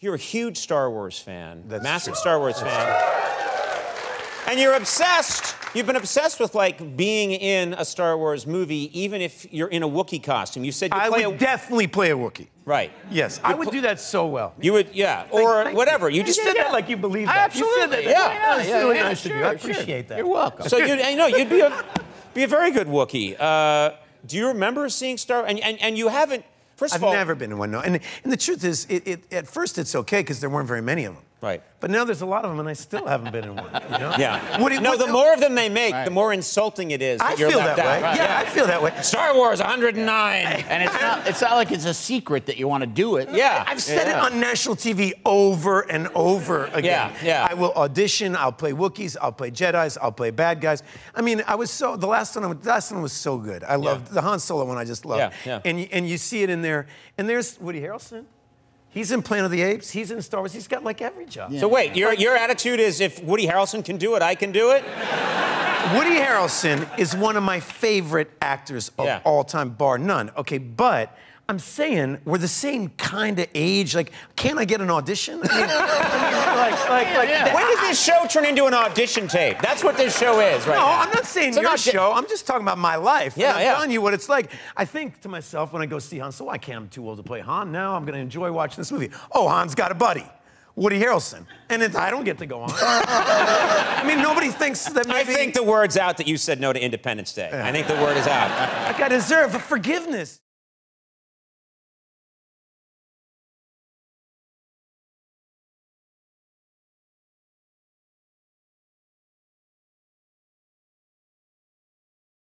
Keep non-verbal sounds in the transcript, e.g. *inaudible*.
You're a huge Star Wars fan, That's massive true. Star Wars That's fan. True. And you're obsessed. You've been obsessed with like being in a Star Wars movie, even if you're in a Wookiee costume. You said you I play would a... definitely play a Wookiee. Right. Yes, I would do that so well. You would, yeah, or whatever. You, you just said that like you believe that. I Absolutely. You said that. Yeah, yeah, That's yeah, really yeah, nice sure, of you. I sure. appreciate that. You're welcome. So you, I know you'd be a be a very good Wookiee. Uh, do you remember seeing Star? And and, and you haven't. First I've of all, never been in one. No, and and the truth is, it, it, at first it's okay because there weren't very many of them. Right. But now there's a lot of them, and I still haven't been in one. You know? Yeah. What, no, what, the more of them they make, right. the more insulting it is. That I you're feel left that out. way. Right. Yeah, yeah, I feel that way. Star Wars 109, *laughs* and it's not. It's not like it's a secret that you want to do it. Yeah. I've said yeah. it on national TV over and over again. Yeah, yeah. I will audition. I'll play Wookiees. I'll play Jedi's. I'll play bad guys. I mean, I was so the last one. The last one was so good. I loved yeah. the Han Solo one. I just loved. Yeah, yeah. And and you see it in there. And there's Woody Harrelson. He's in Planet of the Apes. He's in Star Wars. He's got like every job. Yeah. So wait, your your attitude is if Woody Harrelson can do it, I can do it. Woody Harrelson is one of my favorite actors of yeah. all time, bar none. Okay, but I'm saying we're the same kind of age. Like, can't I get an audition? I mean, *laughs* like, like, like yeah. when does this show turn into an audition tape? That's what this show is, right? No, now. I'm not saying it's your show. I'm just talking about my life. Yeah, I'm yeah. telling you what it's like. I think to myself when I go see Han, so I can't. I'm too old to play Han now. I'm going to enjoy watching this movie. Oh, Han's got a buddy. Woody Harrelson. And it, I don't get to go on. *laughs* I mean, nobody thinks that maybe... I think the word's out that you said no to Independence Day. Yeah. I think the word is out. Like *laughs* I deserve forgiveness.